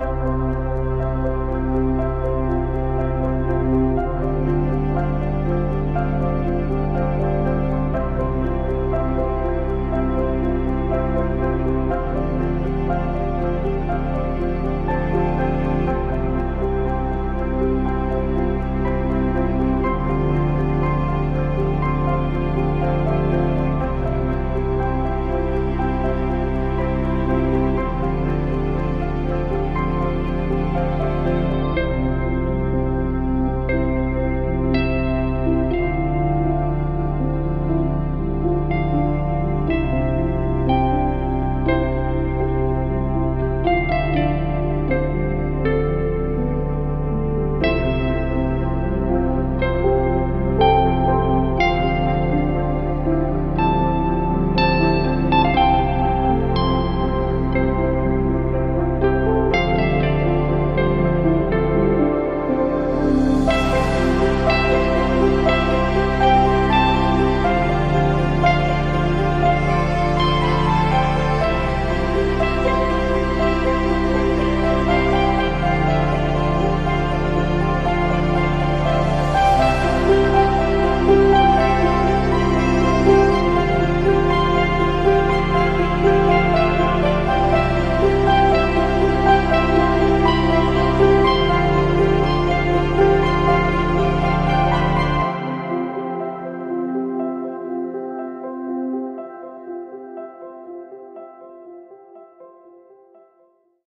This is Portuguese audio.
Música